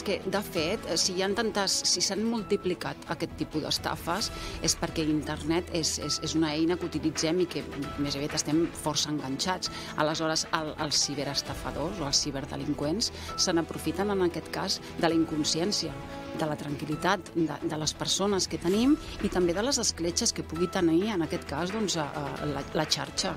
és que, de fet, si hi ha tantes, si s'han multiplicat aquest tipus d'estafes, és perquè internet és, és, és una eina que utilitzem i que més aviat estem força enganxats. Aleshores, el, els ciberestafadors o els ciberdelinqüents se n'aprofiten en aquest cas de la inconsciència de la tranquil·litat de, de les persones que tenim i també de les escletxes que pugui tenir, en aquest cas, doncs, a, a la, la xarxa.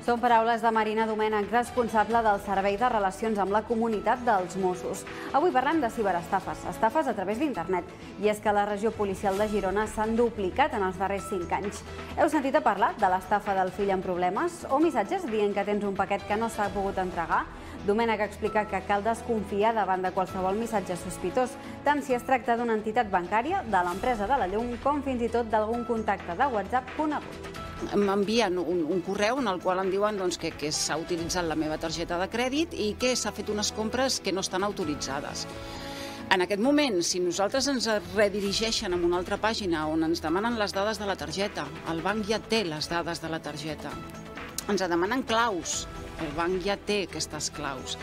Són paraules de Marina Domènech, responsable del Servei de Relacions amb la Comunitat dels Mossos. Avui parlem de ciberestafes, estafes a través d'internet. I és que la regió policial de Girona s'han duplicat en els darrers 5 anys. Heu sentit a parlar de l'estafa del fill amb problemes o missatges dient que tens un paquet que no s'ha pogut entregar? Domènech explica que cal desconfiar davant de qualsevol missatge sospitós, tant si es tracta d'una entitat bancària, de l'empresa de la llum, com fins i tot d'algun contacte de WhatsApp conegut. M'envien un, un correu en el qual em diuen doncs, que, que s'ha utilitzat la meva targeta de crèdit i que s'ha fet unes compres que no estan autoritzades. En aquest moment, si nosaltres ens redirigeixen a una altra pàgina on ens demanen les dades de la targeta, el banc ja té les dades de la targeta, ens demanen claus, el banc ja té aquestes claus.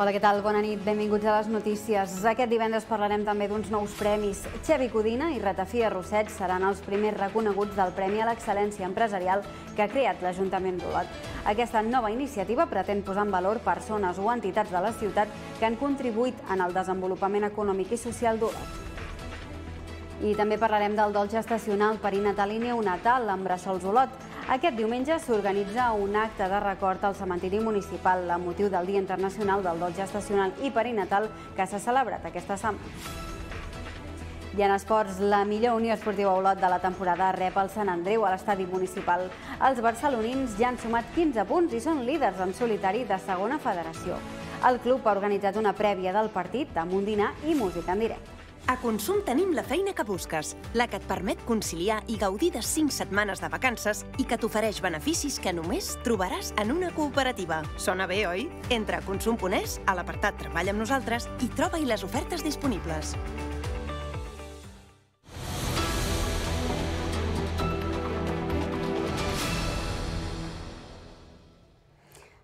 Hola, què tal? Bona nit, benvinguts a les notícies. Aquest divendres parlarem també d'uns nous premis. Xevi Codina i Ratafia Rosset seran els primers reconeguts del Premi a l'Excel·lència Empresarial que ha creat l'Ajuntament d'Olot. Aquesta nova iniciativa pretén posar en valor persones o entitats de la ciutat que han contribuït en el desenvolupament econòmic i social d'Olot. I també parlarem del dol gestacional perinatal i neonatal amb Bressols Olot. Aquest diumenge s'organitza un acte de record al cementiri municipal amb motiu del Dia Internacional del Dol Gestacional i Perinatal que s'ha celebrat aquesta setmana. I en esports, la millor Unió Esportiva Olot de la temporada rep el Sant Andreu a l'estadi municipal. Els barcelonins ja han sumat 15 punts i són líders en solitari de segona federació. El club ha organitzat una prèvia del partit amb un dinar i música en directe. A Consum tenim la feina que busques, la que et permet conciliar i gaudir de 5 setmanes de vacances i que t'ofereix beneficis que només trobaràs en una cooperativa. Sona bé, oi? Entra a consum.es, a l'apartat Treballa amb nosaltres i troba-hi les ofertes disponibles.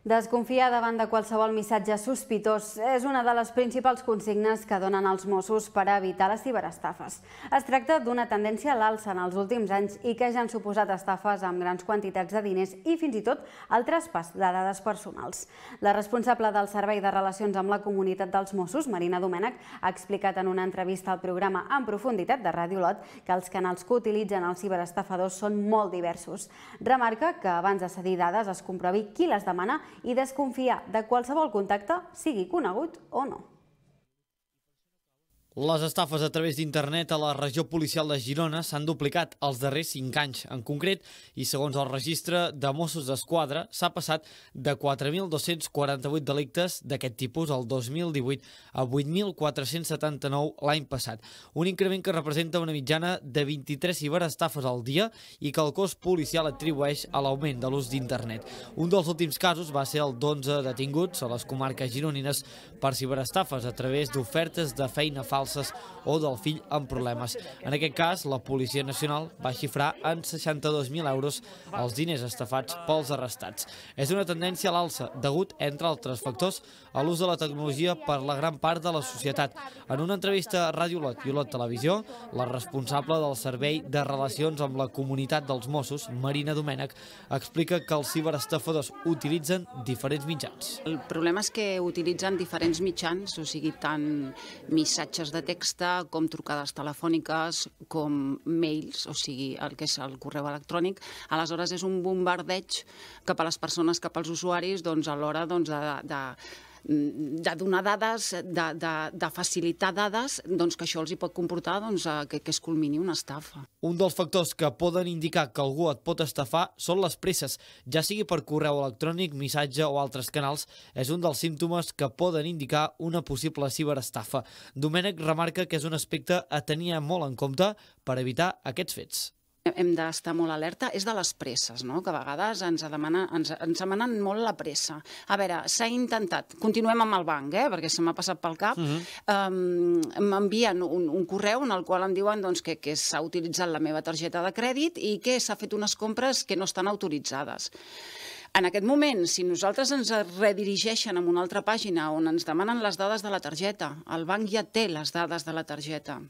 Desconfiar davant de qualsevol missatge sospitós és una de les principals consignes que donen els Mossos per evitar les ciberestafes. Es tracta d'una tendència a l'alça en els últims anys i que ja han suposat estafes amb grans quantitats de diners i fins i tot el traspàs de dades personals. La responsable del Servei de Relacions amb la Comunitat dels Mossos, Marina Domènech, ha explicat en una entrevista al programa En profunditat de Ràdio Lot que els canals que utilitzen els ciberestafadors són molt diversos. Remarca que abans de cedir dades es comprovi qui les demana i desconfiar de qualsevol contacte, sigui conegut o no. Les estafes a través d'internet a la regió policial de Girona s'han duplicat els darrers 5 anys. En concret, i segons el registre de Mossos d'Esquadra, s'ha passat de 4.248 delictes d'aquest tipus el 2018 a 8.479 l'any passat. Un increment que representa una mitjana de 23 ciberestafes al dia i que el cos policial atribueix a l'augment de l'ús d'internet. Un dels últims casos va ser el d'11 detinguts a les comarques gironines per ciberestafes a través d'ofertes de feina falsa falses o del fill amb problemes. En aquest cas, la Policia Nacional va xifrar en 62.000 euros els diners estafats pels arrestats. És una tendència a l'alça, degut, entre altres factors, a l'ús de la tecnologia per la gran part de la societat. En una entrevista a Ràdio Lot i Olot Televisió, la responsable del Servei de Relacions amb la Comunitat dels Mossos, Marina Domènech, explica que els ciberestafadors utilitzen diferents mitjans. El problema és que utilitzen diferents mitjans, o sigui, tant missatges de text com trucades telefòniques, com mails, o sigui, el que és el correu electrònic. Aleshores, és un bombardeig cap a les persones, cap als usuaris, doncs, a l'hora doncs, de, de, de donar dades, de, de, de facilitar dades, doncs que això els hi pot comportar doncs, que, que es culmini una estafa. Un dels factors que poden indicar que algú et pot estafar són les presses, ja sigui per correu electrònic, missatge o altres canals, és un dels símptomes que poden indicar una possible ciberestafa. Domènec remarca que és un aspecte a tenir molt en compte per evitar aquests fets hem d'estar molt alerta, és de les presses, no? que a vegades ens, demana, ens, ens demanen molt la pressa. A veure, s'ha intentat, continuem amb el banc, eh? perquè se m'ha passat pel cap, uh -huh. um, m'envien un, un correu en el qual em diuen doncs, que, que s'ha utilitzat la meva targeta de crèdit i que s'ha fet unes compres que no estan autoritzades. En aquest moment, si nosaltres ens redirigeixen a una altra pàgina on ens demanen les dades de la targeta, el banc ja té les dades de la targeta,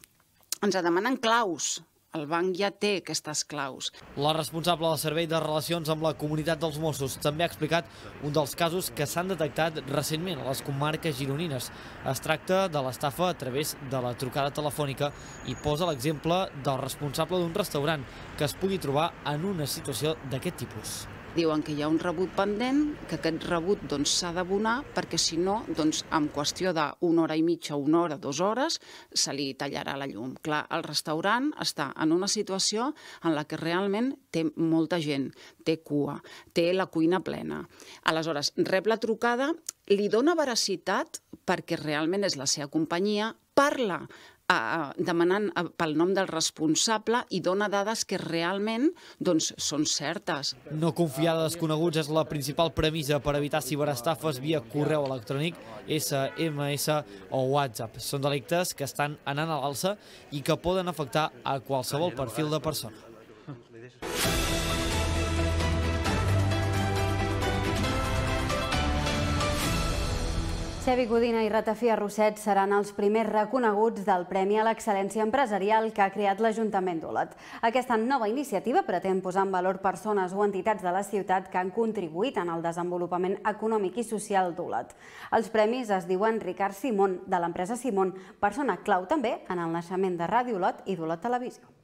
ens demanen claus, el banc ja té aquestes claus. La responsable del Servei de Relacions amb la Comunitat dels Mossos també ha explicat un dels casos que s'han detectat recentment a les comarques gironines. Es tracta de l'estafa a través de la trucada telefònica i posa l'exemple del responsable d'un restaurant que es pugui trobar en una situació d'aquest tipus diuen que hi ha un rebut pendent, que aquest rebut doncs, s'ha doncs, d'abonar perquè si no, doncs, en qüestió d'una hora i mitja, una hora, dues hores, se li tallarà la llum. Clar, el restaurant està en una situació en la que realment té molta gent, té cua, té la cuina plena. Aleshores, rep la trucada, li dona veracitat perquè realment és la seva companyia, parla a, demanant pel nom del responsable i dona dades que realment doncs, són certes. No confiar de desconeguts és la principal premissa per evitar ciberestafes via correu electrònic, SMS o WhatsApp. Són delictes que estan anant a l'alça i que poden afectar a qualsevol perfil de persona. Xevi Codina i Ratafia Rosset seran els primers reconeguts del Premi a l'Excel·lència Empresarial que ha creat l'Ajuntament d'Olot. Aquesta nova iniciativa pretén posar en valor persones o entitats de la ciutat que han contribuït en el desenvolupament econòmic i social d'Olot. Els premis es diuen Ricard Simón, de l'empresa Simón, persona clau també en el naixement de Ràdio Olot i d'Olot Televisió.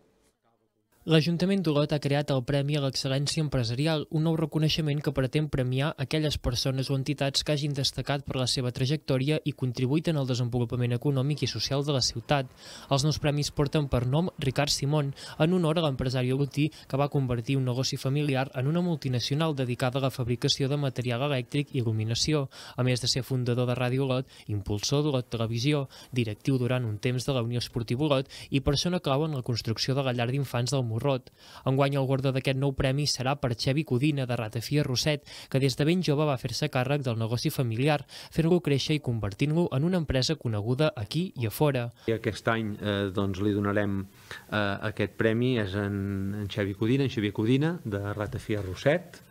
L'Ajuntament d'Olot ha creat el Premi a l'Excel·lència Empresarial, un nou reconeixement que pretén premiar aquelles persones o entitats que hagin destacat per la seva trajectòria i contribuït en el desenvolupament econòmic i social de la ciutat. Els nous premis porten per nom Ricard Simón, en honor a l'empresari olotí que va convertir un negoci familiar en una multinacional dedicada a la fabricació de material elèctric i il·luminació, a més de ser fundador de Ràdio Olot, impulsor d'Olot Televisió, directiu durant un temps de la Unió Esportiva Olot i persona clau en la construcció de la llar d'infants del Morrot. Enguany el guardó d'aquest nou premi serà per Xevi Codina, de Ratafia Rosset, que des de ben jove va fer-se càrrec del negoci familiar, fent-lo créixer i convertint-lo en una empresa coneguda aquí i a fora. I aquest any eh, doncs, li donarem eh, aquest premi és en, en Xevi Codina, en Xavier Codina, de Ratafia Rosset,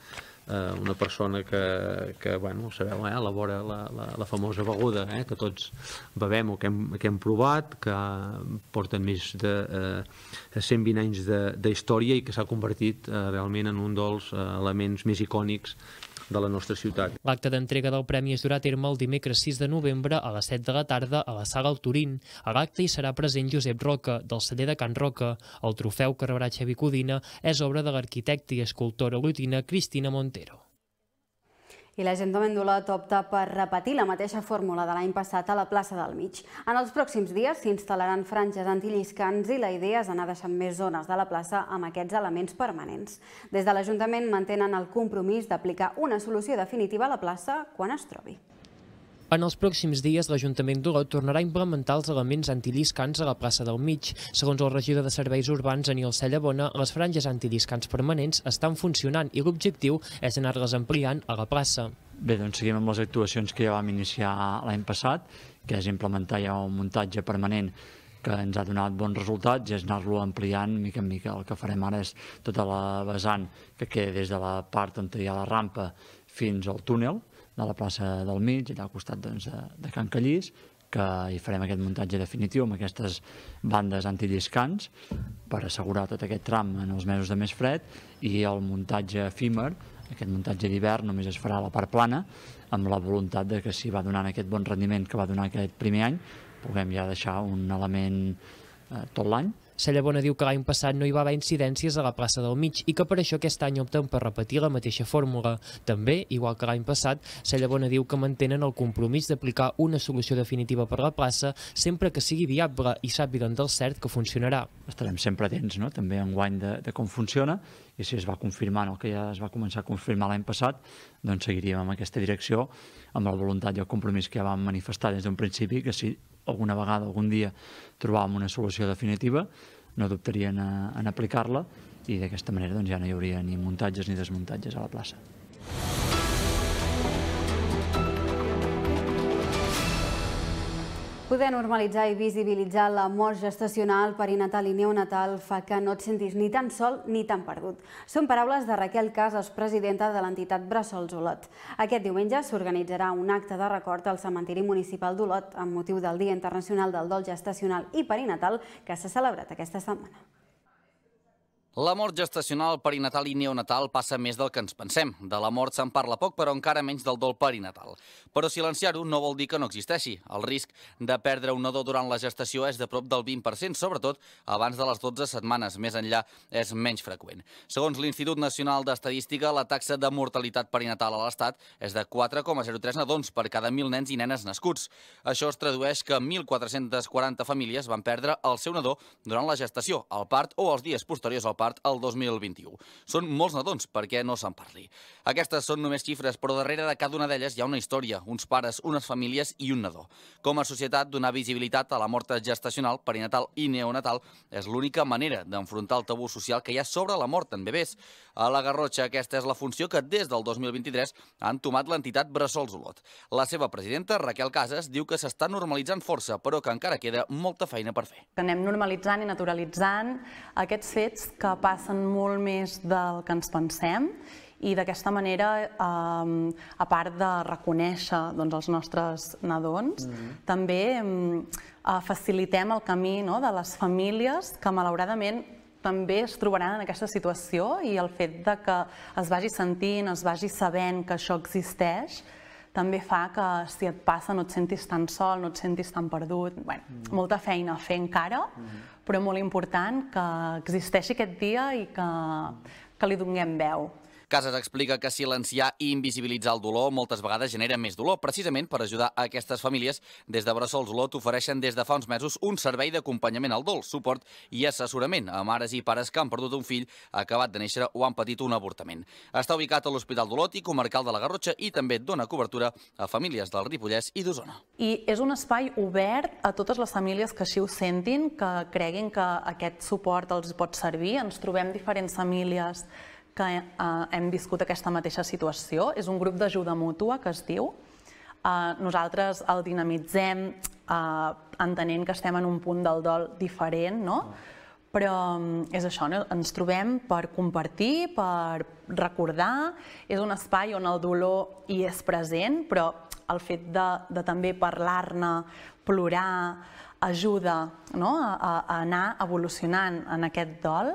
eh, una persona que, que bueno, sabeu, eh, elabora la, la, la famosa beguda eh, que tots bevem o que hem, que hem provat, que porten més de eh, 120 anys d'història i que s'ha convertit eh, realment en un dels eh, elements més icònics de la nostra ciutat. L'acte d'entrega del premi es durà a terme el dimecres 6 de novembre a les 7 de la tarda a la sala El Turín. A l'acte hi serà present Josep Roca, del celler de Can Roca. El trofeu que rebrà Xavi Codina és obra de l'arquitecte i escultora lutina Cristina Montero. I l'Ajuntament d'Olot opta per repetir la mateixa fórmula de l'any passat a la plaça del Mig. En els pròxims dies s'instal·laran franges antilliscants i la idea és anar deixant més zones de la plaça amb aquests elements permanents. Des de l'Ajuntament mantenen el compromís d'aplicar una solució definitiva a la plaça quan es trobi. En els pròxims dies, l'Ajuntament d'Olot tornarà a implementar els elements antilliscants a la plaça del Mig. Segons el regidor de Serveis Urbans, Aniol Cellabona, les franges antilliscants permanents estan funcionant i l'objectiu és anar-les ampliant a la plaça. Bé, doncs seguim amb les actuacions que ja vam iniciar l'any passat, que és implementar ja un muntatge permanent que ens ha donat bons resultats i és anar-lo ampliant mica en mica. El que farem ara és tota la vessant que queda des de la part on hi ha la rampa fins al túnel, de la plaça del mig, allà al costat doncs, de, de Can Callís, que hi farem aquest muntatge definitiu amb aquestes bandes antilliscants per assegurar tot aquest tram en els mesos de més fred i el muntatge efímer, aquest muntatge d'hivern només es farà a la part plana amb la voluntat de que si va donant aquest bon rendiment que va donar aquest primer any puguem ja deixar un element eh, tot l'any Cellabona diu que l'any passat no hi va haver incidències a la plaça del mig i que per això aquest any opten per repetir la mateixa fórmula. També, igual que l'any passat, Cellabona diu que mantenen el compromís d'aplicar una solució definitiva per la plaça sempre que sigui viable i sàpiguen del cert que funcionarà. Estarem sempre atents no? també en guany de, de com funciona i si es va confirmant el que ja es va començar a confirmar l'any passat, doncs seguiríem en aquesta direcció amb la voluntat i el compromís que ja vam manifestar des d'un principi que si alguna vegada, algun dia, trobàvem una solució definitiva, no dubtarien a, en aplicar-la i d'aquesta manera doncs, ja no hi hauria ni muntatges ni desmuntatges a la plaça. Poder normalitzar i visibilitzar la mort gestacional, perinatal i neonatal fa que no et sentis ni tan sol ni tan perdut. Són paraules de Raquel Casas, presidenta de l'entitat Bressols Olot. Aquest diumenge s'organitzarà un acte de record al cementiri municipal d'Olot amb motiu del Dia Internacional del Dol Gestacional i Perinatal que s'ha celebrat aquesta setmana. La mort gestacional, perinatal i neonatal passa més del que ens pensem. De la mort se'n parla poc, però encara menys del dol perinatal. Però silenciar-ho no vol dir que no existeixi. El risc de perdre un nadó durant la gestació és de prop del 20%, sobretot abans de les 12 setmanes. Més enllà és menys freqüent. Segons l'Institut Nacional d'Estadística, la taxa de mortalitat perinatal a l'Estat és de 4,03 nadons per cada 1.000 nens i nenes nascuts. Això es tradueix que 1.440 famílies van perdre el seu nadó durant la gestació, el part o els dies posteriors al part el 2021. Són molts nadons perquè no se'n parli. Aquestes són només xifres, però darrere de cada una d'elles hi ha una història, uns pares, unes famílies i un nadó. Com a societat, donar visibilitat a la mort gestacional, perinatal i neonatal és l'única manera d'enfrontar el tabú social que hi ha sobre la mort en bebès. A la Garrotxa aquesta és la funció que des del 2023 han tomat l'entitat Bressols Olot. La seva presidenta, Raquel Casas, diu que s'està normalitzant força, però que encara queda molta feina per fer. Anem normalitzant i naturalitzant aquests fets que que passen molt més del que ens pensem i d'aquesta manera, eh, a part de reconèixer doncs, els nostres nadons, mm -hmm. també eh, facilitem el camí no, de les famílies que malauradament també es trobaran en aquesta situació i el fet de que es vagi sentint, es vagi sabent que això existeix, també fa que si et passa no et sentis tan sol, no et sentis tan perdut. Bueno, mm. Molta feina a fer encara, mm però molt important que existeixi aquest dia i que, que li donem veu. Casas explica que silenciar i invisibilitzar el dolor moltes vegades genera més dolor. Precisament per ajudar a aquestes famílies, des de Bressols Olot ofereixen des de fa uns mesos un servei d'acompanyament al dol, suport i assessorament a mares i pares que han perdut un fill acabat de néixer o han patit un avortament. Està ubicat a l'Hospital d'Olot i comarcal de la Garrotxa i també dona cobertura a famílies del Ripollès i d'Osona. I és un espai obert a totes les famílies que així ho sentin, que creguin que aquest suport els pot servir. Ens trobem diferents famílies que eh, hem viscut aquesta mateixa situació. És un grup d'ajuda mútua que es diu. Eh, nosaltres el dinamitzem eh, entenent que estem en un punt del dol diferent, no? però mm, és això, no? ens trobem per compartir, per recordar, és un espai on el dolor hi és present, però el fet de, de també parlar-ne, plorar, ajuda no? a, a anar evolucionant en aquest dol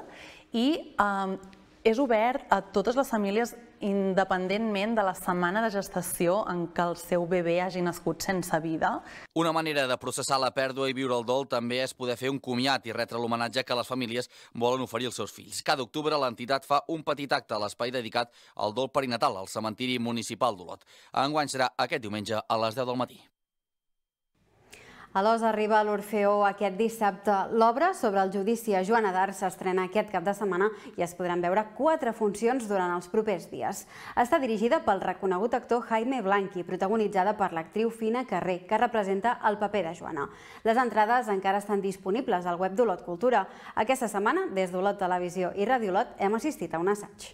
i eh, és obert a totes les famílies independentment de la setmana de gestació en què el seu bebè hagi nascut sense vida. Una manera de processar la pèrdua i viure el dol també és poder fer un comiat i retre l'homenatge que les famílies volen oferir als seus fills. Cada octubre l'entitat fa un petit acte a l'espai dedicat al dol perinatal al cementiri municipal d'Olot. Enguany serà aquest diumenge a les 10 del matí. A l'Os arriba a l'Orfeó aquest dissabte. L'obra sobre el judici a Joana d'Arc s'estrena aquest cap de setmana i es podran veure quatre funcions durant els propers dies. Està dirigida pel reconegut actor Jaime Blanqui, protagonitzada per l'actriu Fina Carrer, que representa el paper de Joana. Les entrades encara estan disponibles al web d'Olot Cultura. Aquesta setmana, des d'Olot Televisió i Ràdio Olot, hem assistit a un assaig.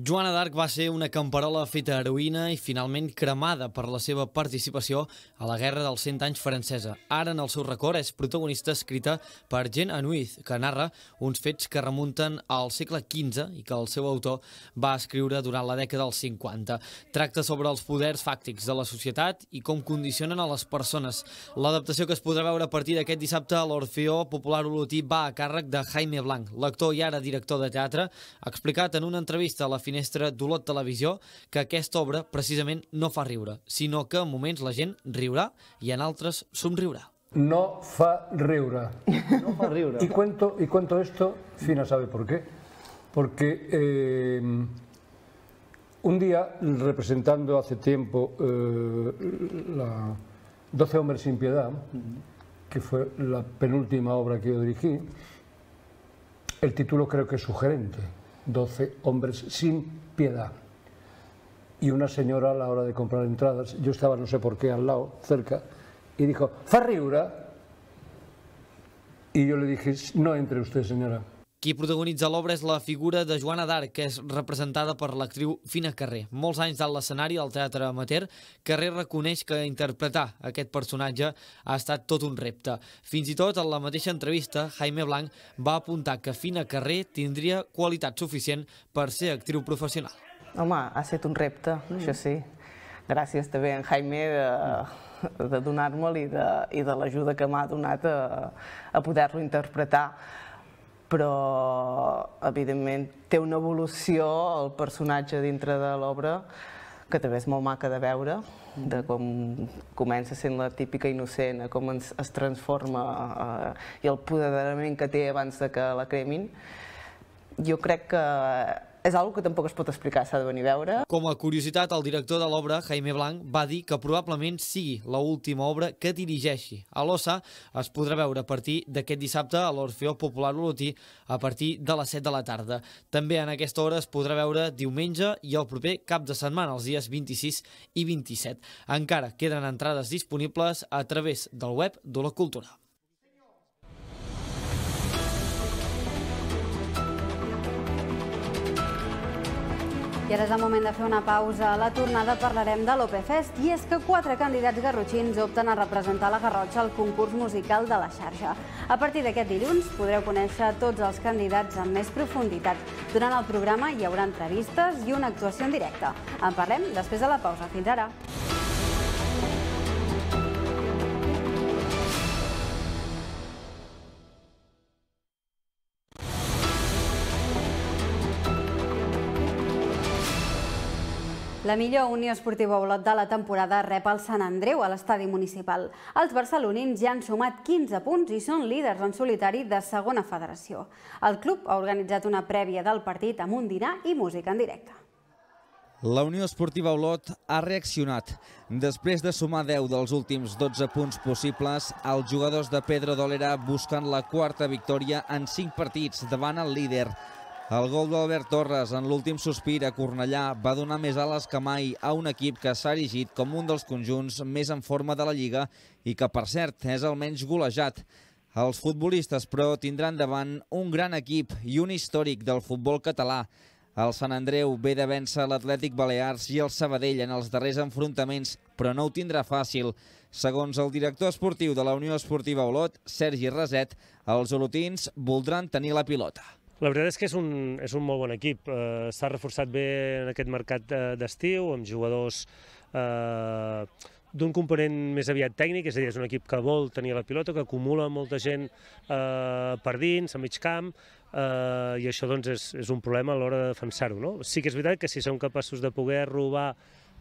Joana d'Arc va ser una camperola feta heroïna i finalment cremada per la seva participació a la Guerra dels 100 anys francesa. Ara, en el seu record, és protagonista escrita per Jean Anouilh, que narra uns fets que remunten al segle XV i que el seu autor va escriure durant la dècada dels 50. Tracta sobre els poders fàctics de la societat i com condicionen a les persones. L'adaptació que es podrà veure a partir d'aquest dissabte a l'Orfeó Popular Olotí va a càrrec de Jaime Blanc. L'actor i ara director de teatre explicat en una entrevista a la finestra d'Olot Televisió que aquesta obra precisament no fa riure, sinó que en moments la gent riurà i en altres somriurà. No fa riure. No fa riure. Y cuento, y cuento esto, Fina sabe por qué. Porque eh, un día, representando hace tiempo eh, la 12 hombres sin piedad, que fue la penúltima obra que yo dirigí, el título creo que es sugerente 12 hombres sin piedad. Y una señora a la hora de comprar entradas, yo estaba no sé por qué al lado, cerca, y dijo, Farriura. Y yo le dije, no entre usted, señora. Qui protagonitza l'obra és la figura de Joana d'Arc, que és representada per l'actriu Fina Carrer. Molts anys dalt l'escenari del teatre amateur, Carrer reconeix que interpretar aquest personatge ha estat tot un repte. Fins i tot, en la mateixa entrevista, Jaime Blanc va apuntar que Fina Carrer tindria qualitat suficient per ser actriu professional. Home, ha estat un repte, mm. això sí. Gràcies també a en Jaime de, de donar-me'l i de, i de l'ajuda que m'ha donat a, a poder-lo interpretar però evidentment té una evolució el personatge dintre de l'obra que també és molt maca de veure, de com comença sent la típica innocent, com es, es transforma eh, i el poderament que té abans de que la cremin. Jo crec que és algo que tampoc es pot explicar, s'ha de venir a veure. Com a curiositat, el director de l'obra, Jaime Blanc, va dir que probablement sigui l última obra que dirigeixi. A l'Ossa es podrà veure a partir d'aquest dissabte a l'Orfeó Popular Olotí a partir de les 7 de la tarda. També en aquesta hora es podrà veure diumenge i el proper cap de setmana, els dies 26 i 27. Encara queden entrades disponibles a través del web de Cultura. I ara és el moment de fer una pausa. A la tornada parlarem de l'OPFest i és que quatre candidats garrotxins opten a representar la Garrotxa al concurs musical de la xarxa. A partir d'aquest dilluns podreu conèixer tots els candidats amb més profunditat. Durant el programa hi haurà entrevistes i una actuació en directe. En parlem després de la pausa. Fins ara. La millor Unió Esportiva Olot de la temporada rep el Sant Andreu a l'estadi municipal. Els barcelonins ja han sumat 15 punts i són líders en solitari de segona federació. El club ha organitzat una prèvia del partit amb un dinar i música en directe. La Unió Esportiva Olot ha reaccionat. Després de sumar 10 dels últims 12 punts possibles, els jugadors de Pedro Dolera busquen la quarta victòria en 5 partits davant el líder. El gol d'Albert Torres en l'últim sospir a Cornellà va donar més ales que mai a un equip que s'ha erigit com un dels conjunts més en forma de la Lliga i que, per cert, és el menys golejat. Els futbolistes, però, tindran davant un gran equip i un històric del futbol català. El Sant Andreu ve de vèncer l'Atlètic Balears i el Sabadell en els darrers enfrontaments, però no ho tindrà fàcil. Segons el director esportiu de la Unió Esportiva Olot, Sergi Reset, els olotins voldran tenir la pilota. La veritat és que és un, és un molt bon equip. Eh, S'ha reforçat bé en aquest mercat eh, d'estiu, amb jugadors eh, d'un component més aviat tècnic, és a dir, és un equip que vol tenir la pilota, que acumula molta gent eh, per dins, a mig camp, eh, i això doncs, és, és un problema a l'hora de defensar-ho. No? Sí que és veritat que si som capaços de poder robar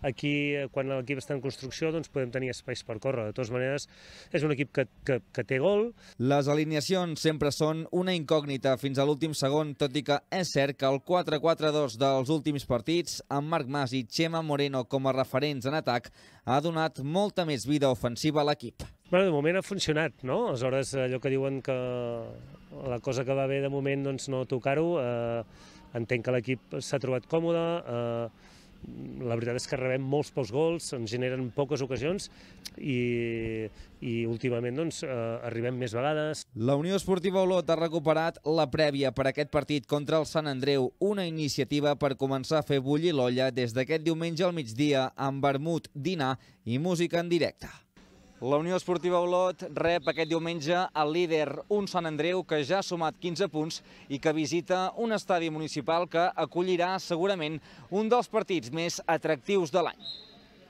Aquí, eh, quan l'equip està en construcció, doncs podem tenir espais per córrer. De totes maneres, és un equip que, que, que té gol. Les alineacions sempre són una incògnita fins a l'últim segon, tot i que és cert que el 4-4-2 dels últims partits, amb Marc Mas i Xema Moreno com a referents en atac, ha donat molta més vida ofensiva a l'equip. Bueno, de moment ha funcionat, no? Aleshores, allò que diuen que la cosa que va bé de moment, doncs no tocar-ho. Eh, entenc que l'equip s'ha trobat còmode, eh, la veritat és que rebem molts pocs gols, ens generen poques ocasions i, i últimament doncs, eh, arribem més vegades. La Unió Esportiva Olot ha recuperat la prèvia per aquest partit contra el Sant Andreu, una iniciativa per començar a fer bullir l'olla des d'aquest diumenge al migdia amb vermut, dinar i música en directe. La Unió Esportiva Olot rep aquest diumenge el líder, un Sant Andreu que ja ha sumat 15 punts i que visita un estadi municipal que acollirà segurament un dels partits més atractius de l'any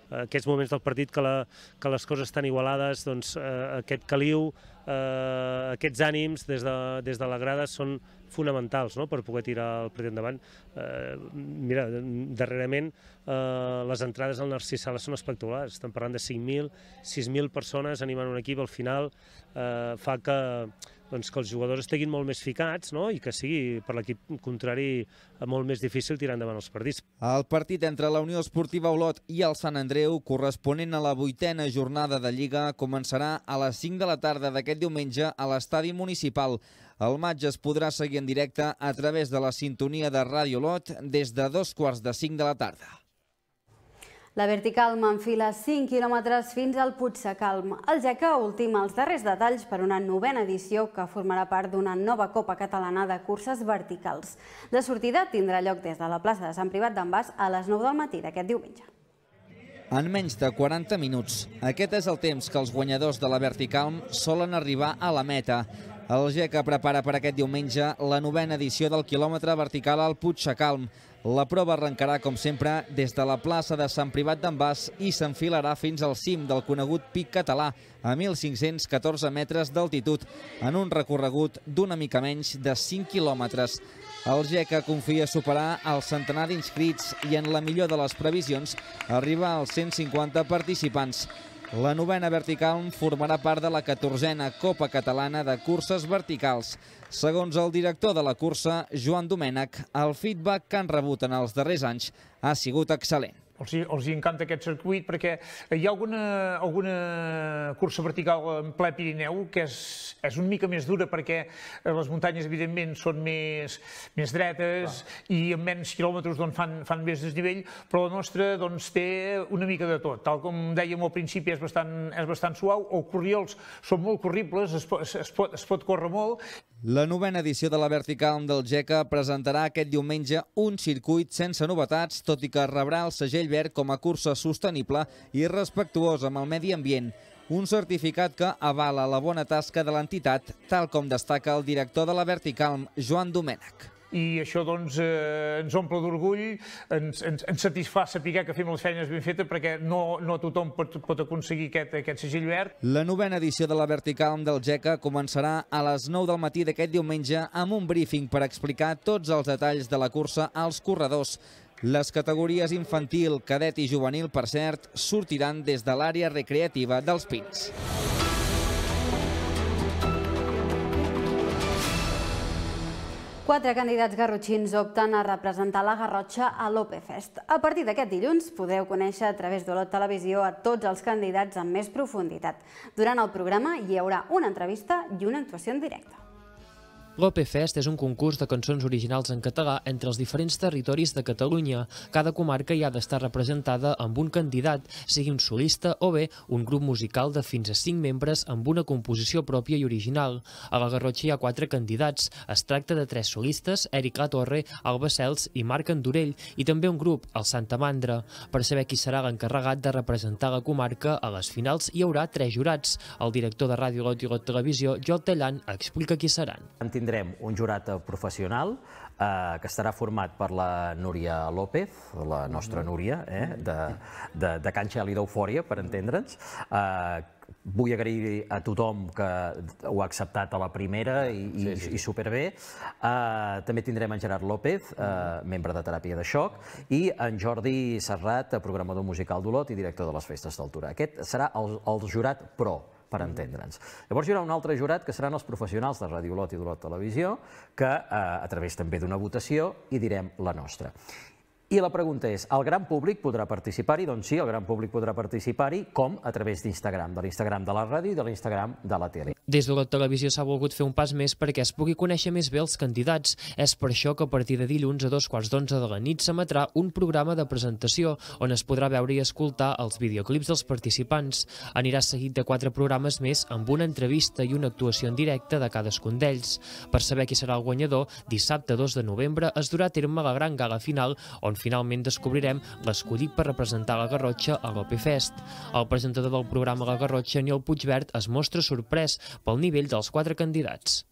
aquests moments del partit que, la, que les coses estan igualades, doncs eh, aquest caliu, eh, aquests ànims des de, des de la grada són fonamentals no? per poder tirar el partit endavant. Eh, mira, darrerament eh, les entrades al Narcís Sala són espectaculars, estem parlant de 5.000, 6.000 persones animant un equip, al final eh, fa que doncs, que els jugadors estiguin molt més ficats no? i que sigui per l'equip contrari molt més difícil tirar endavant els partits. El partit entre la Unió Esportiva Olot i el Sant Andreu, corresponent a la vuitena jornada de Lliga, començarà a les 5 de la tarda d'aquest diumenge a l'estadi municipal. El maig es podrà seguir en directe a través de la sintonia de Ràdio Olot des de dos quarts de cinc de la tarda. La vertical m'enfila 5 quilòmetres fins al Puigsecalm. El GECA ultima els darrers detalls per una novena edició que formarà part d'una nova Copa Catalana de curses verticals. La sortida tindrà lloc des de la plaça de Sant Privat d'en Bas a les 9 del matí d'aquest diumenge. En menys de 40 minuts. Aquest és el temps que els guanyadors de la Verticalm solen arribar a la meta. El GECA prepara per aquest diumenge la novena edició del quilòmetre vertical al Puigsecalm. La prova arrencarà, com sempre, des de la plaça de Sant Privat d'en Bas i s'enfilarà fins al cim del conegut Pic Català, a 1.514 metres d'altitud, en un recorregut d'una mica menys de 5 quilòmetres. El GECA confia superar el centenar d'inscrits i, en la millor de les previsions, arriba als 150 participants. La novena vertical formarà part de la 14a Copa Catalana de Curses Verticals. Segons el director de la cursa, Joan Domènech, el feedback que han rebut en els darrers anys ha sigut excel·lent els, els encanta aquest circuit perquè hi ha alguna, alguna cursa vertical en ple Pirineu que és, és una mica més dura perquè les muntanyes evidentment són més, més dretes Clar. i amb menys quilòmetres doncs, fan, fan més desnivell, però la nostra doncs, té una mica de tot. Tal com dèiem al principi és bastant, és bastant suau, els corriols són molt corribles, es, es, es, pot, es pot córrer molt. La novena edició de la Vertical del GECA presentarà aquest diumenge un circuit sense novetats, tot i que rebrà el segell verd com a cursa sostenible i respectuosa amb el medi ambient, un certificat que avala la bona tasca de l'entitat, tal com destaca el director de la Verticalm, Joan Domènech i això doncs, eh, ens omple d'orgull, ens, ens, ens satisfà saber que fem les feines ben fetes perquè no, no tothom pot, pot aconseguir aquest, aquest segell verd. La novena edició de la Vertical del GECA començarà a les 9 del matí d'aquest diumenge amb un briefing per explicar tots els detalls de la cursa als corredors. Les categories infantil, cadet i juvenil, per cert, sortiran des de l'àrea recreativa dels Pins. Quatre candidats garrotxins opten a representar la Garrotxa a l'OPFest. A partir d'aquest dilluns podeu conèixer a través d'Olot Televisió a tots els candidats amb més profunditat. Durant el programa hi haurà una entrevista i una actuació en directe. L'OP-Fest és un concurs de cançons originals en català entre els diferents territoris de Catalunya. Cada comarca hi ha d'estar representada amb un candidat, sigui un solista o bé un grup musical de fins a 5 membres amb una composició pròpia i original. A la Garrotxa hi ha quatre candidats. Es tracta de tres solistes, Eric Latorre, Alba Cels i Marc Andorell, i també un grup, el Santa Mandra. Per saber qui serà l'encarregat de representar la comarca, a les finals hi haurà tres jurats. El director de Ràdio Lot i Lot Televisió, Joel Tallant, explica qui seran tindrem un jurat professional eh, que estarà format per la Núria López, la nostra Núria, eh, de, de, de Can Xel i d'Eufòria, per entendre'ns. Eh, vull agrair a tothom que ho ha acceptat a la primera i, sí, sí. i superbé. Uh, també tindrem en Gerard López, uh, membre de teràpia de xoc, i en Jordi Serrat, programador musical d'Olot i director de les festes d'altura. Aquest serà el, el jurat pro, per entendre'ns. Llavors hi haurà un altre jurat que seran els professionals de Radio Lot i d'Olot Televisió, que eh, a través també d'una votació hi direm la nostra. I la pregunta és, el gran públic podrà participar-hi? Doncs sí, el gran públic podrà participar-hi, com? A través d'Instagram, de l'Instagram de la ràdio i de l'Instagram de la tele. Des de la televisió s'ha volgut fer un pas més perquè es pugui conèixer més bé els candidats. És per això que a partir de dilluns a dos quarts d'onze de la nit s'emetrà un programa de presentació on es podrà veure i escoltar els videoclips dels participants. Anirà seguit de quatre programes més amb una entrevista i una actuació en directe de cadascun d'ells. Per saber qui serà el guanyador, dissabte 2 de novembre es durà a terme la gran gala final on finalment descobrirem l'escollit per representar la Garrotxa a l'OP-Fest. El presentador del programa La Garrotxa, Aniol Puigverd, es mostra sorprès pel nivell dels quatre candidats.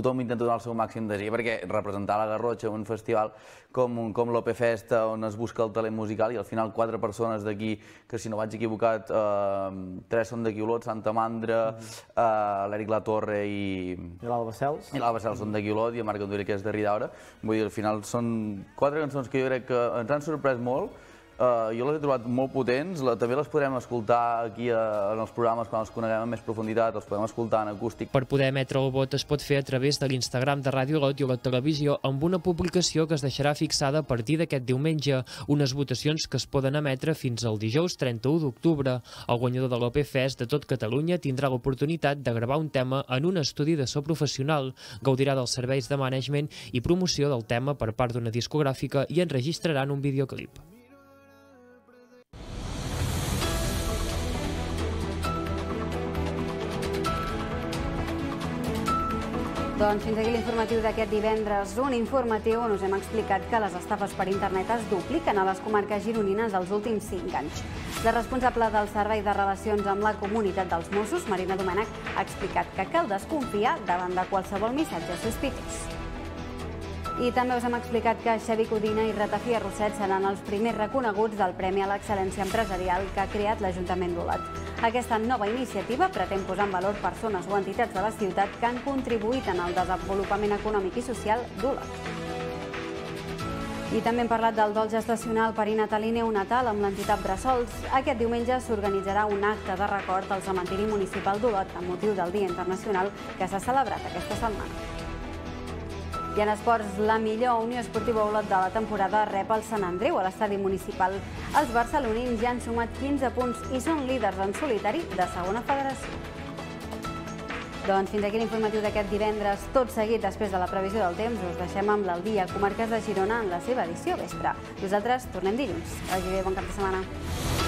Tothom intenta donar el seu màxim de sí, perquè representar la Garrotxa en un festival com, com l'OP Festa, on es busca el talent musical, i al final quatre persones d'aquí, que si no vaig equivocat, eh, tres són d'aquí Olot, Santa Mandra, uh -huh. eh, l'Eric Latorre i... I l'Alba Cels. I l'Alba Cels són d'aquí Olot, i el Marc Andoré, que és de Ridaura. Vull dir, al final són quatre cançons que jo crec que ens han sorprès molt, Uh, jo les he trobat molt potents, la, també les podrem escoltar aquí a, en els programes quan els coneguem amb més profunditat, els podem escoltar en acústic. Per poder emetre el vot es pot fer a través de l'Instagram de Ràdio Lot i la televisió amb una publicació que es deixarà fixada a partir d'aquest diumenge, unes votacions que es poden emetre fins al dijous 31 d'octubre. El guanyador de l'OP Fest de tot Catalunya tindrà l'oportunitat de gravar un tema en un estudi de so professional, gaudirà dels serveis de management i promoció del tema per part d'una discogràfica i enregistraran un videoclip. Doncs fins aquí l'informatiu d'aquest divendres, un informatiu on us hem explicat que les estafes per internet es dupliquen a les comarques gironines els últims 5 anys. La responsable del Servei de Relacions amb la Comunitat dels Mossos, Marina Domènech, ha explicat que cal desconfiar davant de qualsevol missatge sospitós. I també us hem explicat que Xavi Codina i Ratafia Rosset seran els primers reconeguts del Premi a l'Excel·lència Empresarial que ha creat l'Ajuntament d'Olat. Aquesta nova iniciativa pretén posar en valor persones o entitats de la ciutat que han contribuït en el desenvolupament econòmic i social d'Olat. I també hem parlat del dol gestacional perinatal i neonatal amb l'entitat Bressols. Aquest diumenge s'organitzarà un acte de record al cementiri municipal d'Olot amb motiu del Dia Internacional que s'ha celebrat aquesta setmana. I en esports, la millor Unió Esportiva Olot de la temporada rep el Sant Andreu a l'estadi municipal. Els barcelonins ja han sumat 15 punts i són líders en solitari de segona federació. Doncs fins aquí l'informatiu d'aquest divendres. Tot seguit, després de la previsió del temps, us deixem amb l'Aldia Comarques de Girona en la seva edició vespre. Nosaltres tornem dilluns. Que vagi bé, bon cap de setmana.